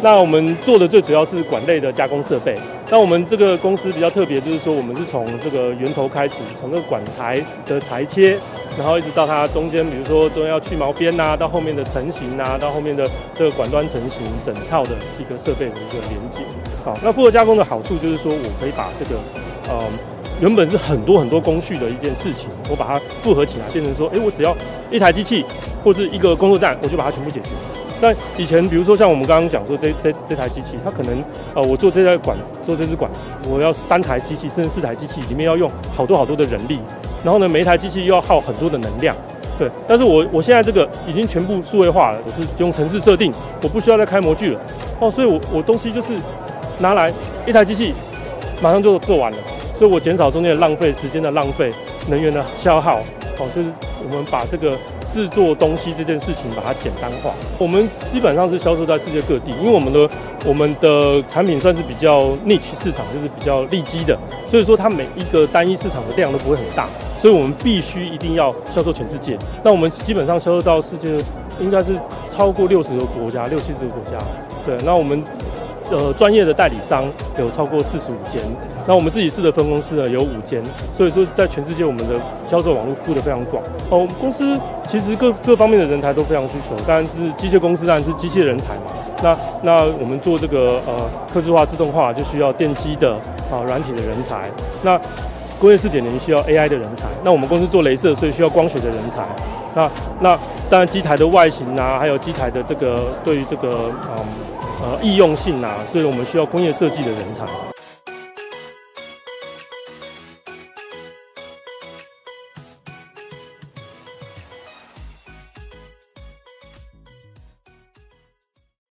那我们做的最主要是管类的加工设备。那我们这个公司比较特别，就是说我们是从这个源头开始，从这个管材的裁切，然后一直到它中间，比如说中间要去毛边呐，到后面的成型呐，到后面的这个管端成型，整套的一个设备的一个连接。好，那复合加工的好处就是说我可以把这个，呃，原本是很多很多工序的一件事情，我把它复合起来，变成说，哎，我只要一台机器或是一个工作站，我就把它全部解决。那以前，比如说像我们刚刚讲说，这这这台机器，它可能，呃，我做这台管，做这支管，我要三台机器，甚至四台机器，里面要用好多好多的人力，然后呢，每一台机器又要耗很多的能量，对。但是我我现在这个已经全部数位化了，我是用程式设定，我不需要再开模具了，哦，所以我我东西就是拿来一台机器，马上就做完了，所以我减少中间的浪费时间的浪费，能源的消耗，哦，就是我们把这个。制作东西这件事情，把它简单化。我们基本上是销售在世界各地，因为我们的我们的产品算是比较 niche 市场，就是比较利基的，所以说它每一个单一市场的量都不会很大，所以我们必须一定要销售全世界。那我们基本上销售到世界应该是超过六十个国家，六七十个国家。对，那我们。呃，专业的代理商有超过四十五间，那我们自己市的分公司呢有五间，所以说在全世界我们的销售网络布的非常广。哦，公司其实各各方面的人才都非常需求，当然是机械公司当然是机械人才嘛。那那我们做这个呃，科制化自动化就需要电机的啊，软体的人才。那工业四点零需要 AI 的人才。那我们公司做镭射，所以需要光学的人才。那那当然机台的外形啊，还有机台的这个对于这个嗯。呃，易用性啊，所以我们需要工业设计的人才。